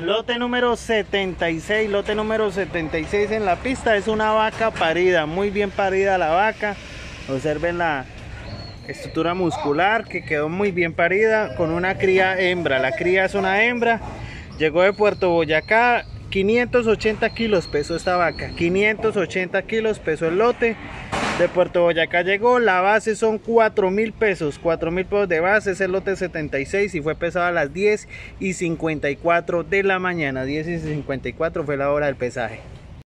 Lote número 76, lote número 76 en la pista. Es una vaca parida, muy bien parida la vaca. Observen la estructura muscular que quedó muy bien parida con una cría hembra. La cría es una hembra. Llegó de Puerto Boyacá. 580 kilos pesó esta vaca. 580 kilos pesó el lote de Puerto Boyacá llegó, la base son 4 mil pesos, 4 mil pesos de base, es el lote 76 y fue pesado a las 10 y 54 de la mañana, 10 y 54 fue la hora del pesaje.